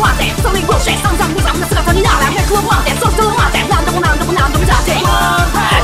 łatę W samej głosie sam zamknę na serotoninale Jak łopatę, co w tym łatę Nam do nam do nam do